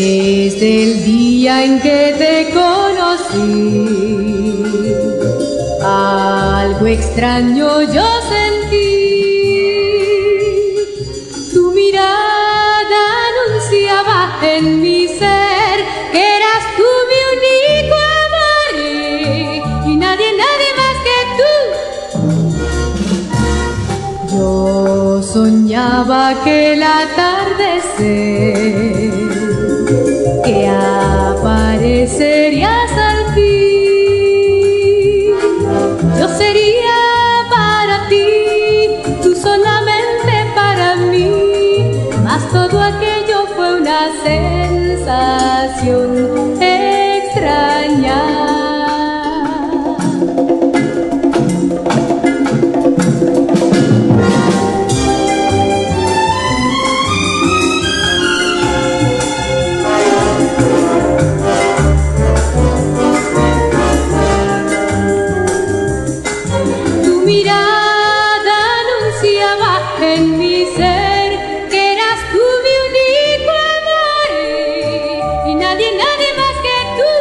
en que te conocí, algo extraño yo sentí. Tu mirada anunciaba en mi ser que eras tú mi único amor y nadie, nadie más que tú. Yo soñaba que el atardecer todo aquello fue una sensación extraña. Tu mirada anunciaba en mi ser nadie, nadie más que tú.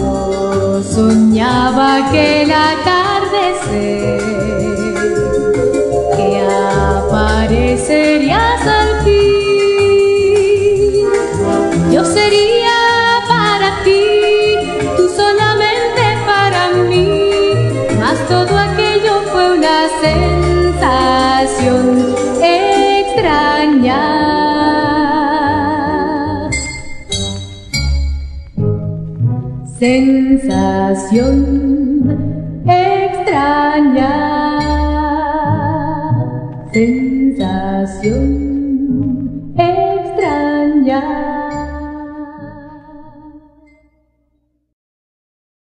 Yo soñaba que el atardecer Sensación extraña. Sensación extraña.